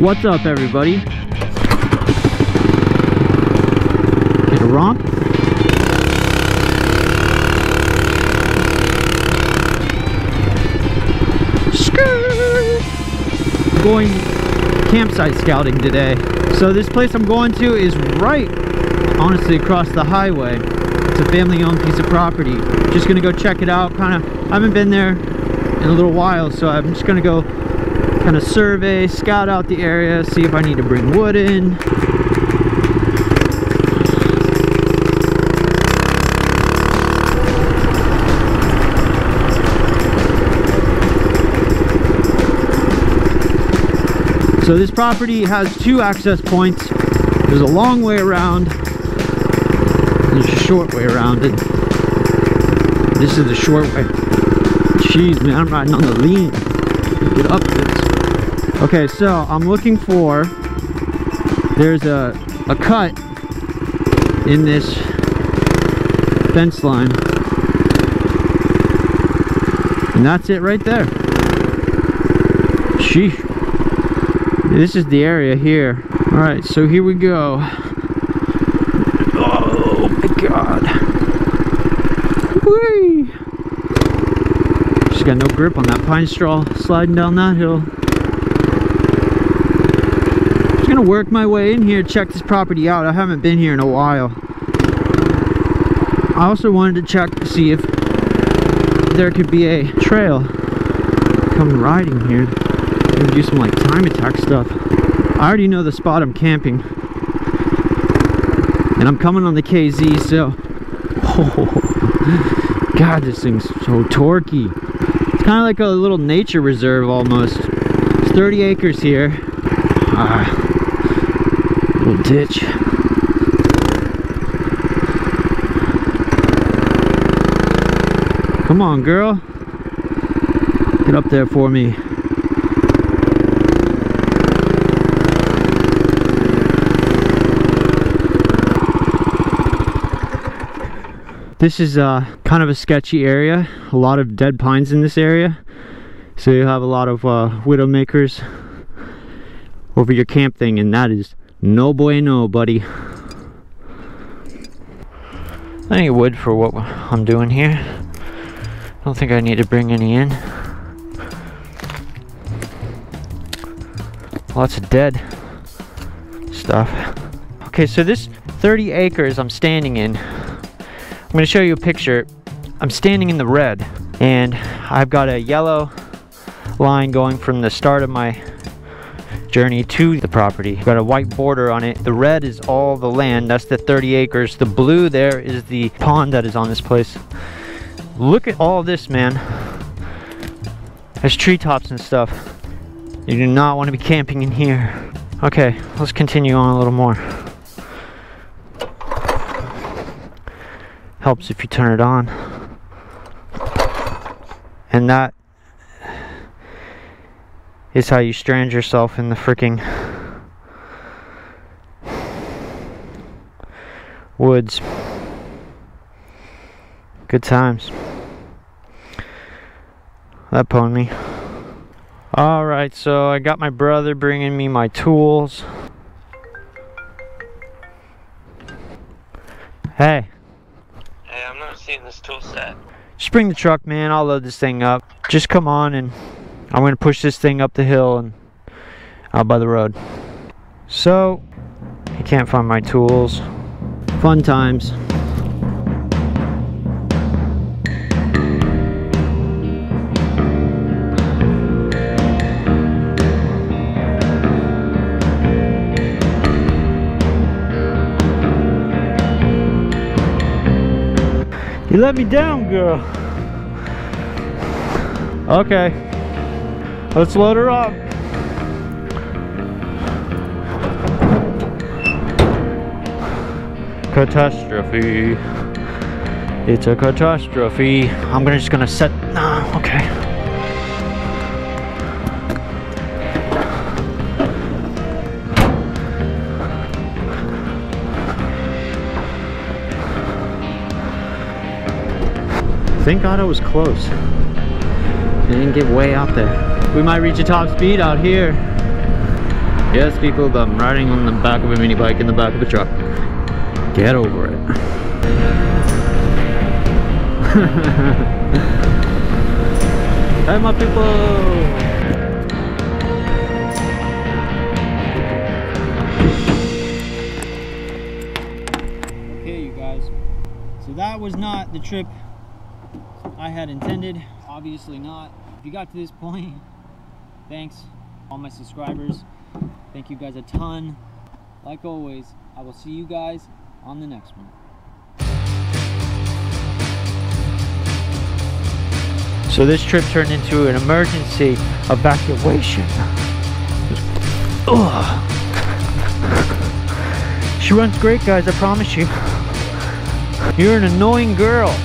What's up, everybody? Get a romp. Going campsite scouting today. So this place I'm going to is right, honestly, across the highway. It's a family-owned piece of property. Just gonna go check it out. Kind of, I haven't been there in a little while, so I'm just gonna go kind of survey, scout out the area, see if I need to bring wood in. So this property has two access points. There's a long way around. There's a short way around it. This is the short way. Jeez, man, I'm riding on the lean. Get up this. Okay, so I'm looking for. There's a a cut in this fence line, and that's it right there. Sheesh. This is the area here. All right, so here we go. Oh my God. Whee! Just got no grip on that pine straw sliding down that hill. Just gonna work my way in here, check this property out. I haven't been here in a while. I also wanted to check to see if there could be a trail coming riding here. Do some like time attack stuff. I already know the spot I'm camping. And I'm coming on the KZ, so. Oh, God, this thing's so torquey. It's kind of like a little nature reserve almost. It's 30 acres here. Ah, little ditch. Come on, girl. Get up there for me. This is uh, kind of a sketchy area. A lot of dead pines in this area. So you have a lot of uh, widowmakers over your camp thing and that is no bueno, buddy. I need wood for what I'm doing here. I don't think I need to bring any in. Lots of dead stuff. Okay, so this 30 acres I'm standing in I'm to show you a picture. I'm standing in the red and I've got a yellow line going from the start of my journey to the property. Got a white border on it. The red is all the land. That's the 30 acres. The blue there is the pond that is on this place. Look at all this, man. There's treetops and stuff. You do not want to be camping in here. Okay, let's continue on a little more. helps if you turn it on and that is how you strand yourself in the freaking woods good times that pony alright so I got my brother bringing me my tools hey Hey, I'm not seeing this tool set. Just bring the truck, man. I'll load this thing up. Just come on and I'm going to push this thing up the hill and out by the road. So, I can't find my tools. Fun times. You let me down, girl. Okay. Let's load her up. Catastrophe. It's a catastrophe. I'm gonna just gonna set. Ah, okay. Thank God I was close. I didn't get way out there. We might reach a top speed out here. Yes, people, I'm riding on the back of a mini bike in the back of a truck. Get over it. Hi, my people! Okay, you guys. So that was not the trip I had intended. Obviously not. If you got to this point, thanks all my subscribers. Thank you guys a ton. Like always, I will see you guys on the next one. So this trip turned into an emergency evacuation. Ugh. She runs great, guys, I promise you. You're an annoying girl.